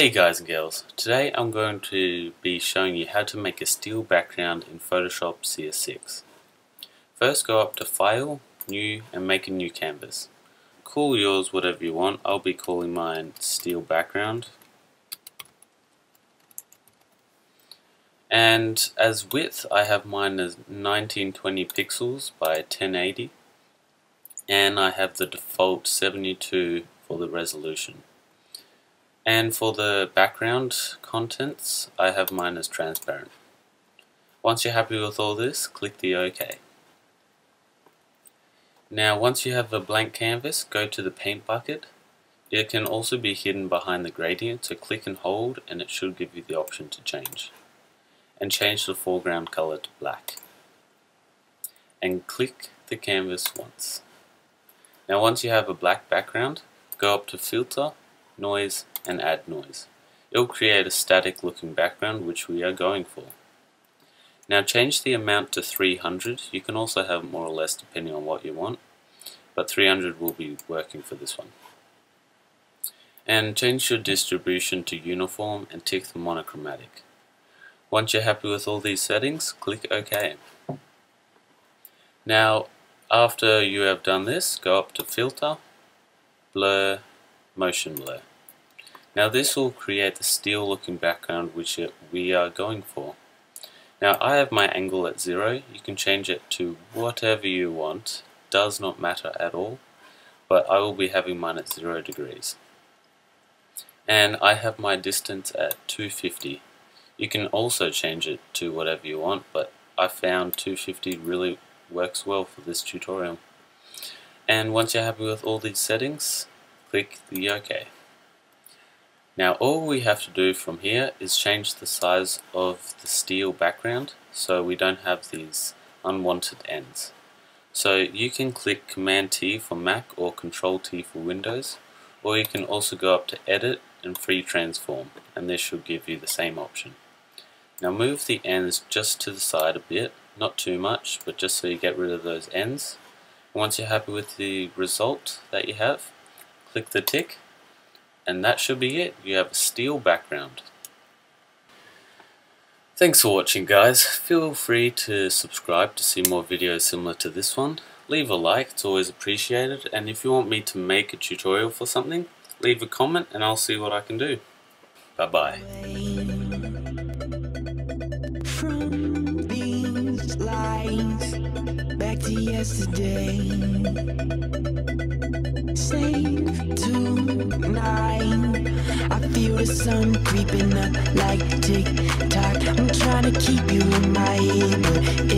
Hey guys and girls, today I'm going to be showing you how to make a steel background in Photoshop CS6. First go up to File, New and make a new canvas. Call yours whatever you want, I'll be calling mine steel background. And as width I have mine as 1920 pixels by 1080 and I have the default 72 for the resolution. And for the background contents, I have mine as transparent. Once you're happy with all this, click the OK. Now once you have a blank canvas, go to the paint bucket. It can also be hidden behind the gradient, so click and hold and it should give you the option to change. And change the foreground color to black. And click the canvas once. Now once you have a black background, go up to Filter, Noise and add noise. It'll create a static looking background which we are going for. Now change the amount to 300. You can also have more or less depending on what you want, but 300 will be working for this one. And change your distribution to uniform and tick the monochromatic. Once you're happy with all these settings, click OK. Now, after you have done this, go up to Filter, Blur, Motion Blur. Now this will create the steel looking background which we are going for. Now I have my angle at 0, you can change it to whatever you want, does not matter at all, but I will be having mine at 0 degrees. And I have my distance at 250. You can also change it to whatever you want, but I found 250 really works well for this tutorial. And once you're happy with all these settings, click the OK. Now all we have to do from here is change the size of the steel background so we don't have these unwanted ends. So you can click Command T for Mac or Control T for Windows or you can also go up to Edit and Free Transform and this should give you the same option. Now move the ends just to the side a bit, not too much, but just so you get rid of those ends. Once you're happy with the result that you have, click the tick and that should be it. You have a steel background. Thanks for watching guys. Feel free to subscribe to see more videos similar to this one. Leave a like, it's always appreciated. And if you want me to make a tutorial for something, leave a comment and I'll see what I can do. Bye bye. Tonight. I feel the sun creeping up like tick tock. I'm trying to keep you in my if